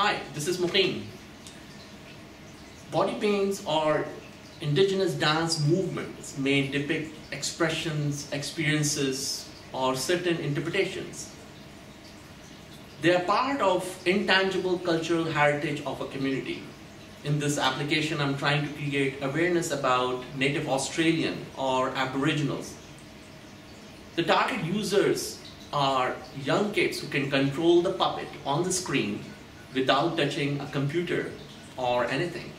Hi, this is Muqeem. Body paints are indigenous dance movements may depict expressions, experiences, or certain interpretations. They are part of intangible cultural heritage of a community. In this application, I'm trying to create awareness about Native Australian or Aboriginals. The target users are young kids who can control the puppet on the screen without touching a computer or anything.